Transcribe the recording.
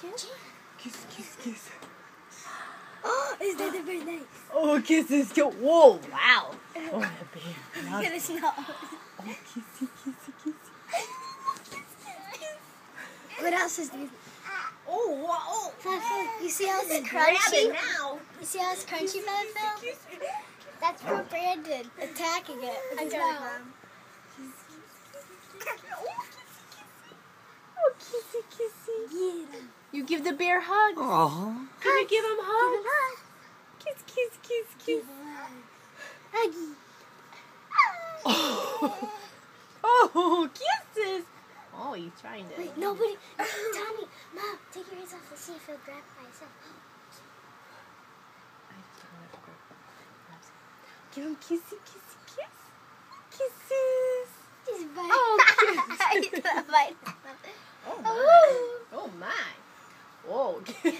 kiss? Kiss, kiss, kiss. Oh, is that the very nice? Oh, kisses. Go. Whoa, wow. Oh, that bear. Now- Look at his nose. Oh, kissy, kissy, kissy. What else is this? Oh, wow. Fluffy, You see how it's Grab crunchy? it now. You see how it's crunchy, Fluffy? That's for Brandon attacking it. with his mouth. Oh, kissy, kissy. Yeah. You give the bear hugs. Oh. Can we give him Give him a hug. Kiss, kiss, kiss, Give kiss. him hug. Huggy. Oh, oh kisses. Oh, he's trying to. Wait, nobody. Tommy, Mom, take your hands off. Let's see if he'll grab by himself. Give him kissy, kissy, kiss. Kisses. He's biting. Oh, He's